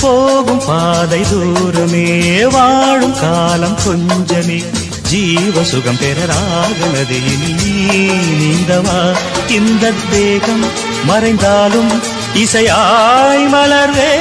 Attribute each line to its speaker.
Speaker 1: போகும் பாதை தூரமே வாழும் காலம் கொஞ்சமே. ஜீவ சுகம் பெற நீந்தவா? இந்த தேகம் மறைந்தாலும் இசையாய் மலர்வே.